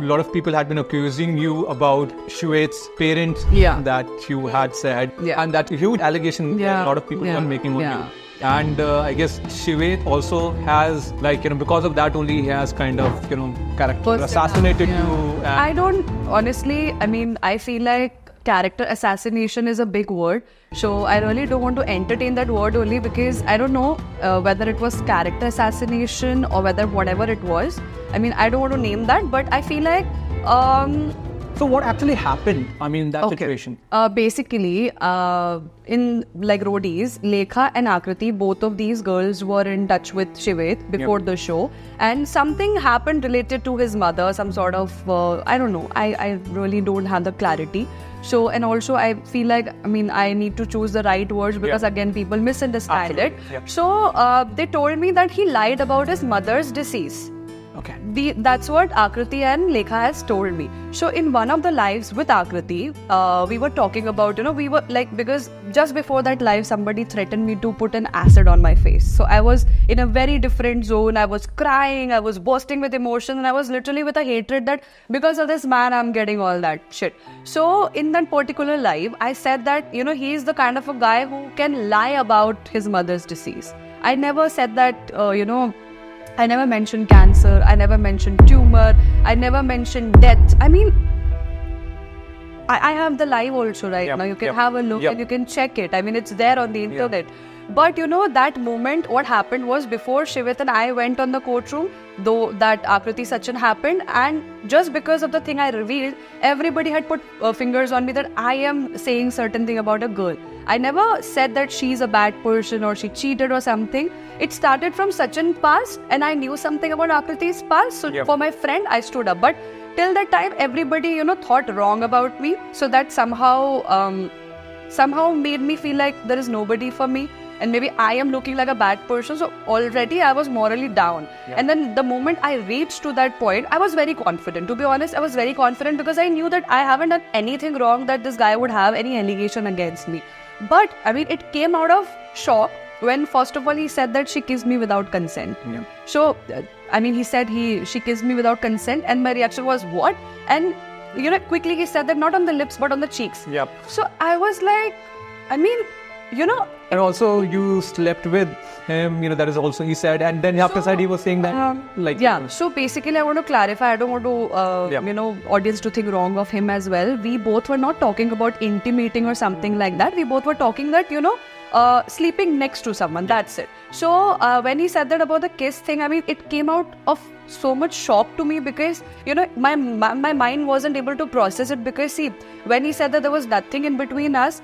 a lot of people had been accusing you about Shwet's parents Yeah. that you had said. Yeah. And that huge allegation Yeah. a lot of people were making on you. And uh, I guess Shwet also has, like, you know, because of that only he has kind of, you know, character assassinated you. And I don't honestly. I mean, I feel like character assassination is a big word. So I really don't want to entertain that word only because I don't know uh, whether it was character assassination or whether whatever it was. I mean, I don't want to name that, but I feel like. Um, so what actually happened? I mean, that situation. Uh, basically, uh, in like roadies, Lekha and Akriti, both of these girls were in touch with Shivet before the show, and something happened related to his mother. Some sort of uh, I don't know. I I really don't have the clarity. So and also I feel like I mean I need to choose the right words because Yeah. again people misunderstand it. Yeah. So uh, they told me that he lied about his mother's decease. Okay. The, that's what Akriti and Lekha has told me. So in one of the lives with Akriti, uh, we were talking about, you know, we were like, because just before that live, somebody threatened me to put an acid on my face. So I was in a very different zone. I was crying, I was bursting with emotion, and I was literally with a hatred that because of this man, I'm getting all that shit. So in that particular live, I said that, you know, he is the kind of a guy who can lie about his mother's disease. I never said that, uh, you know, I never mentioned cancer. I never mentioned tumor. I never mentioned death. I mean, I, I have the live also right Yep, now. You can yep, have a look yep. and you can check it. I mean, it's there on the internet. But you know, that moment, what happened was before Shivit and I went on the courtroom, though that Akriti Sachin happened, and just because of the thing I revealed, everybody had put uh, fingers on me that I am saying certain thing about a girl. I never said that she's a bad person or she cheated or something. It started from Sachin past, and I knew something about Akriti's past. So Yep. for my friend, I stood up. But till that time, everybody, you know, thought wrong about me. So that somehow, um, somehow made me feel like there is nobody for me. And maybe I am looking like a bad person. So already I was morally down. And then the moment I reached to that point, I was very confident. To be honest, I was very confident because I knew that I haven't done anything wrong that this guy would have any allegation against me. But I mean, it came out of shock when first of all he said that she kissed me without consent. Yeah. So, uh, I mean, he said he she kissed me without consent, and my reaction was what? And you know, quickly he said that not on the lips but on the cheeks. Yep. So I was like, I mean, you know, And also, you slept with him. You know that is also he said. And then after that, he was saying that, um, like, yeah. So basically, I want to clarify. I don't want to, uh, Yeah. you know, audience to think wrong of him as well. We both were not talking about intimating or something like that. We both were talking that you know, uh, sleeping next to someone. That's it. So uh, when he said that about the kiss thing, I mean, it came out of so much shock to me because you know my my, my mind wasn't able to process it because see when he said that there was nothing in between us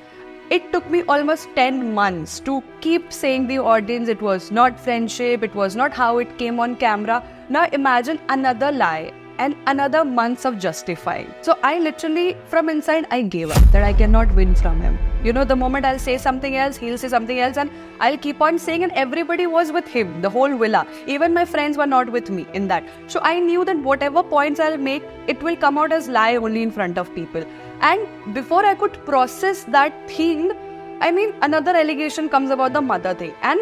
it took me almost 10 months to keep saying the audience it was not friendship it was not how it came on camera. Now imagine another lie and another months of justifying. So i literally from inside i gave up that i cannot win from him. You know the moment i'll say something else he'll say something else and i'll keep on saying and everybody was with him the whole villa. Even my friends were not with me in that. So i knew that whatever points i'll make it will come out as lie only in front of people and before I could process that thing, I mean, another allegation comes about the mother thing. And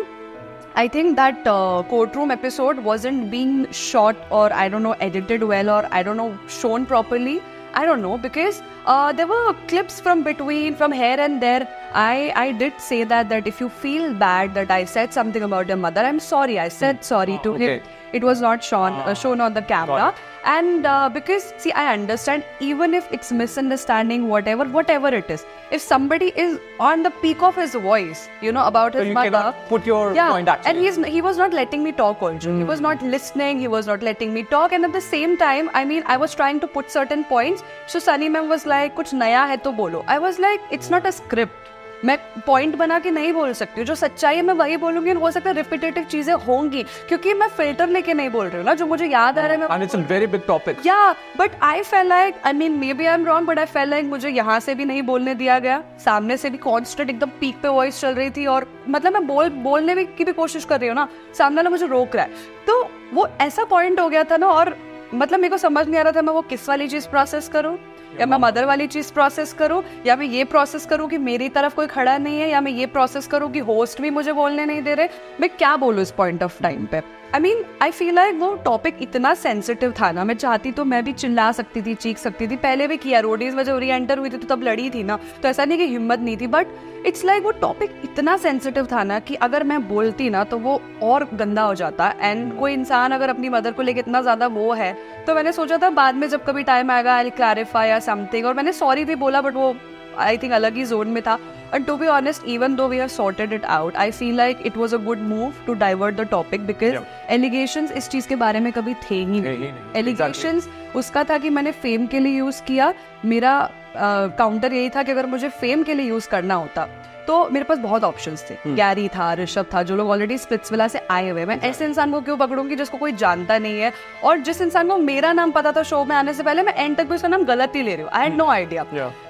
I think that uh, courtroom episode wasn't being shot or I don't know, edited well or I don't know, shown properly. I don't know because uh, there were clips from between, from here and there. I I did say that that if you feel bad that I said something about your mother, I'm sorry. I said sorry to okay. him it was not shown uh, ah. shown on the camera. and uh, because see i understand even if it's misunderstanding whatever whatever it is if somebody is on the peak of his voice you know about so his you mother put your yeah, point actually. and he's he was not letting me talk also. Mm. he was hmm. not listening he was not letting me talk. And at the same time i mean i was trying to put certain points. So sunny ma'am was like kuch naya hai to bolo i was like it's not a script. मैं point बना के नहीं बोल सकती हूँ। जो सच्चाई है मैं वही बोलूँगी हो सकता है रिपीटेटिव चीज़ें होंगी क्योंकि मैं फ़िल्टर लेके नहीं बोल रही हूँ ना। जो मुझे याद आ रहा है it's a very या but I feel like I mean maybe I am wrong but I feel like मुझे यहाँ से भी नहीं बोलने दिया गया। सामने से भी कॉन्स्टेंट एकदम पीक पे वॉइस चल रही थी और मतलब मैं बोल बोलने भी की भी कोशिश कर रही हूँ ना सामने वाला मुझे रोक रहा है। तो वो ऐसा पॉइंट हो गया था ना और मतलब मेरे को समझ नहीं आ रहा था मैं वो किस वाली चीज़ प्रोसेस करूँ। या मैं मदर वाली चीज़ प्रोसेस करूँ, या मैं ये प्रोसेस करूँ कि मेरी तरफ़ कोई खड़ा नहीं है, या मैं ये प्रोसेस करूँ कि होस्ट भी मुझे बोलने नहीं दे रहे, मैं क्या बोलूँ इस पॉइंट ऑफ़ टाइम पे? I mean I feel like वो टॉपिक इतना सेंसिटिव था ना, मैं चाहती तो मैं भी चिल्ला सकती थी, चीख सकती थी, पहले भी किया रोडीज में जब री एंटर हुई थी तो तब लड़ी थी ना तो ऐसा नहीं कि हिम्मत नहीं थी बट इट्स लाइक वो टॉपिक इतना सेंसिटिव था ना कि अगर मैं बोलती ना तो वो और गंदा हो जाता एंड कोई इंसान अगर अपनी मदर को लेकर इतना ज़्यादा वो है तो मैंने सोचा था बाद में जब कभी टाइम आएगा आई क्लैरिफाई या समथिंग और मैंने सॉरी भी बोला बट वो आई थिंक अलग ही जोन में था. And to be honest even though we have sorted it out I feel like it was a good move to divert the topic because allegation इस चीज़ के बारे में कभी थे ही नहीं. Allegation exactly. उसका था कि मैंने फेम के लिए यूज़ किया. मेरा काउंटर uh, यही था कि अगर मुझे फेम के लिए यूज़ करना होता तो मेरे पास बहुत ऑप्शंस थे। गैरी था ऋषभ था जो लोग ऑलरेडी स्प्लिट्सविला से आए हुए मैं ऐसे इंसान को क्यों पकड़ूँगी जिसको कोई जानता नहीं है? और जिस इंसान को मेरा नाम पता था शो में आने से पहले मैं एंड तक भी उसका नाम गलत ही ले रही हूँ। I had no idea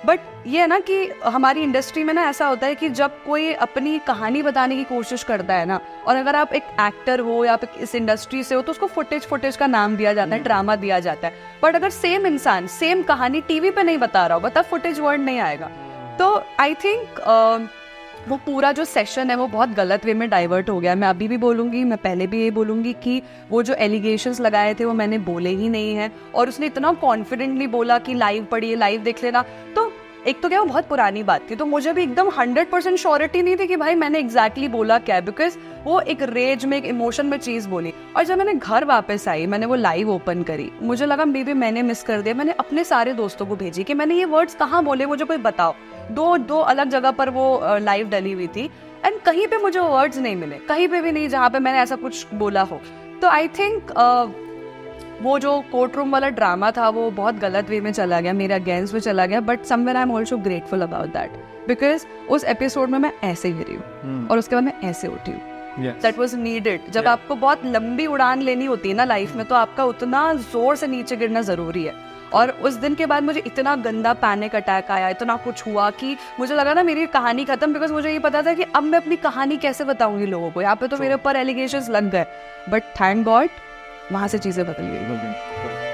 but ये है ना कि हमारी इंडस्ट्री में ना ऐसा होता है कि जब कोई अपनी कहानी बताने की कोशिश करता है ना और अगर आप एक एक्टर हो या आप इस इंडस्ट्री से हो तो उसको फुटेज फुटेज का नाम दिया जाता है ड्रामा दिया जाता है। बट अगर सेम इंसान सेम कहानी टीवी पे नहीं बता रहा हो बता फुटेज वर्ड नहीं आएगा। तो आई थिंक वो पूरा जो सेशन है, वो बहुत गलत वे में डाइवर्ट हो गया। मैं अभी भी बोलूँगी, मैं पहले भी ये बोलूँगी कि वो जो एलिगेशन लगाए थे, वो मैंने बोले ही नहीं है। और उसने इतना कॉन्फिडेंटली बोला कि लाइव पढ़िए लाइव देख लेना। तो एक तो क्या वो बहुत पुरानी बात थी तो मुझे भी एकदम हंड्रेड परसेंट श्योरिटी नहीं थी कि भाई मैंने एग्जैक्टली exactly बोला क्या बिकॉज़ वो एक रेज में, एक इमोशन में चीज़ बोली। और जब मैंने घर वापस आई, मैंने वो लाइव ओपन करी, मुझे लगा मे बी मैंने मिस कर दिया, मैंने अपने सारे दोस्तों को भेजी कि मैंने ये वर्ड्स कहाँ बोले, मुझे कोई बताओ। दो दो अलग जगह पर वो लाइव डली हुई थी एंड कहीं पे मुझे वर्ड्स नहीं मिले, कहीं पे भी नहीं जहाँ पे मैंने ऐसा कुछ बोला हो। तो आई थिंक वो जो कोर्ट रूम वाला ड्रामा था वो बहुत गलत वे में चला गया मेरे अगेंस्ट में चला गया but somewhere I am also grateful about that because उस एपिसोड में मैं ऐसे गिरी हूँ और उसके बाद मैं ऐसे उठी हूँ. दैट वॉज़ नीडेड जब Yeah. आपको बहुत लंबी उड़ान लेनी होती है ना लाइफ में तो आपका उतना ज़ोर से नीचे गिरना ज़रूरी है। और उस दिन के बाद मुझे इतना गंदा पैनिक अटैक आया इतना कुछ हुआ कि मुझे लगा ना मेरी कहानी खत्म बिकॉज़ मुझे ये पता था कि अब मैं अपनी कहानी कैसे बताऊँगी लोगों को। यहाँ पे तो मेरे ऊपर एलिगेशन लग गए। बट थैंक गॉड वहाँ से चीज़ें बदल गई.